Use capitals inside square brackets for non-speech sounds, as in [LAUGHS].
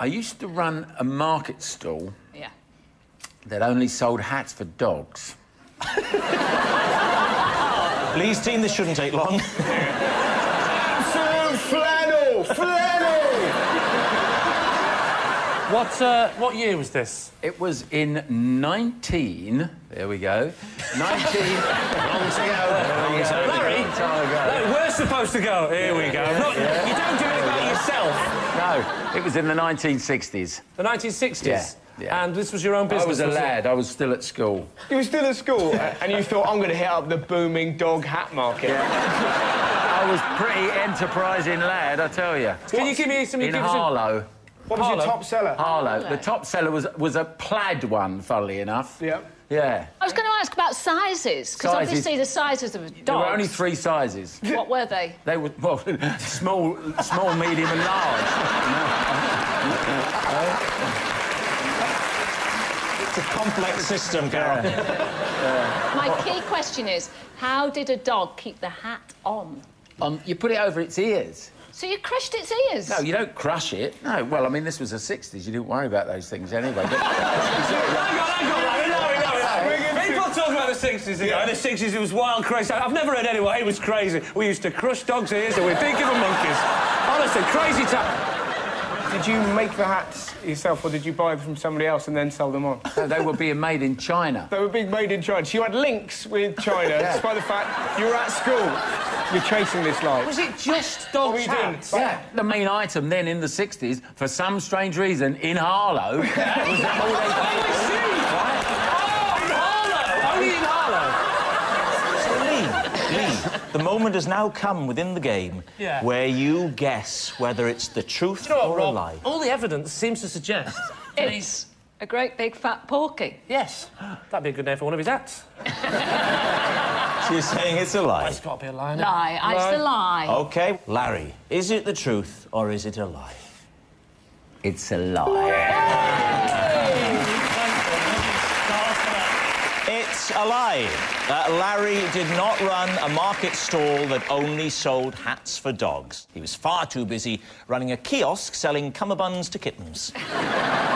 I used to run a market stall Yeah. that only sold hats for dogs. Please, team, this shouldn't take long. Absolute flannel! Flannel! What, uh, what year was this? It was in 19. There we go. 19. [LAUGHS] Long to go. Larry? Larry, we're supposed to go. Here we go. Not, You don't do it about yourself. No, it was in the 1960s. The 1960s. Yeah, yeah. And this was your own business. I was a it? lad. I was still at school. You were still at school and you thought, I'm going to hit up the booming dog hat market. I was pretty enterprising lad, I tell you. Can you give me some? In give us a- Harlow. What was your top seller? Harlow. The top seller was was a plaid one, funnily enough. Yeah. Yeah. I was going to ask about sizes, because Sizes. obviously the sizes of dogs. There were only three sizes. What were they? They were well, [LAUGHS] small, small, medium, and large. It's a complex system, Carol. [LAUGHS] My key question is, how did a dog keep the hat on? Um, you put it over its ears. So you crushed its ears? No, you don't crush it. No, well, I mean, this was the 60s. You didn't worry about those things anyway. But [LAUGHS] Hang on, hang on, Larry, Larry, Larry, Larry. People talk about the 60s ago. In the 60s, it was wild, crazy. I've never heard anyone. It was crazy. We used to crush dogs' ears and we'd think of them monkeys. Honestly, crazy time. Did you make the hats yourself or did you buy them from somebody else and then sell them on? no, they were being made in China. They were being made in China. So you had links with China, despite the fact you were at school. You're chasing this life. Was it just What were dogs' doing? hats? Yeah, the main item then in the 60s, for some strange reason, in Harlow, [LAUGHS] was that all they... Oh, Only in Harlow. Lee, Lee, the moment has now come within the game Yeah. where you guess whether it's the truth You know what, or a lie. All the evidence seems to suggest. [LAUGHS] It's a great big fat porky. Yes. [GASPS] That'd be a good name for one of his hats. [LAUGHS] She's saying it's a lie. It's got to be a lie. Lie. I used to lie. Okay, Larry, is it the truth or is it a lie? It's a lie. It's a lie. Uh, Larry did not run a market stall that only sold hats for dogs. He was far too busy running a kiosk selling cummerbunds to kittens. [LAUGHS]